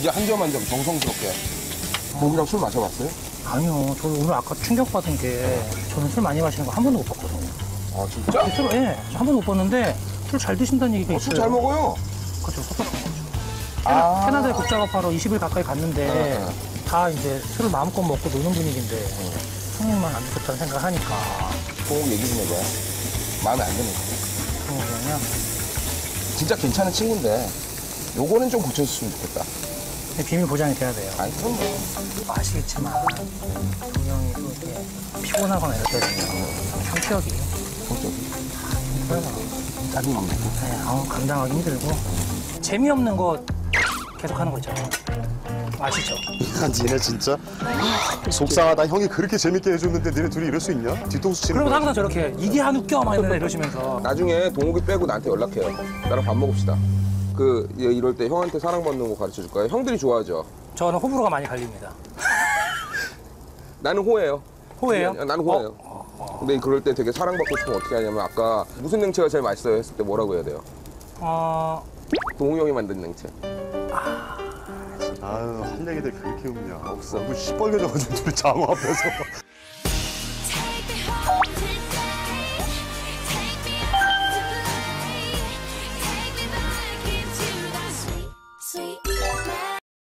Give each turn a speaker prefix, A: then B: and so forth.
A: 이제 한점 한 점 정성스럽게. 동이랑 술 마셔봤어요?
B: 아니요. 저 오늘 아까 충격받은 게 저는 술 많이 마시는 거 한 번도 못 봤거든요.
A: 아 진짜?
B: 술, 예, 한 번도 못 봤는데 술 잘 드신다는 얘기가 있어요.
A: 술 잘 먹어요.
B: 그렇죠. 섭섭한 거죠.
A: 아.
B: 캐나다에 국작업하러 20일 가까이 갔는데
A: 네.
B: 다 이제 술을 마음껏 먹고 노는 분위기인데 형님만 안 드셨다는 생각을 하니까
A: 꼭 얘기 좀 해봐요. 마음에 안 드는 거.
B: 거냐.
A: 진짜 괜찮은 친구인데 요거는 좀 고쳐줬으면 좋겠다.
B: 비밀 보장이 돼야 돼요.
A: 아니 그럼 뭐.
B: 아시겠지만 동영이 또 이렇게 피곤하거나 이럴 때는요 성격이
A: 성격이
B: 힘들어요.
A: 짜증 막 내고.
B: 네, 아우, 감당하기 힘들고 재미없는 거 계속 하는 거 있잖아요. 아시죠?
C: 아, 니네 진짜 속상하다. 형이 그렇게 재밌게 해줬는데 니네 둘이 이럴 수 있냐? 뒤통수 치는
B: 그러면. 항상 저렇게 이게 한 웃겨 막 이러면서
A: 나중에 동욱이 빼고 나한테 연락해요. 나랑 밥 먹읍시다. 그얘 이럴 때 형한테 사랑받는 거 가르쳐 줄까요? 형들이 좋아하죠.
B: 저는 호불호가 많이 갈립니다.
A: 나는 호예요.
B: 호예요?
A: 야, 나는 호예요. 근데 그럴 때 되게 사랑받고 싶으면 어떻게 하냐면 아까 무슨 냉채가 제일 맛있어요 했을 때 뭐라고 해야 돼요?
B: 어,
A: 동욱이 형이 만든 냉채.
C: 아유, 할 얘기들 그렇게 없냐.
A: 없어.
C: 시뻘개져가지고 둘이 장어 앞에서.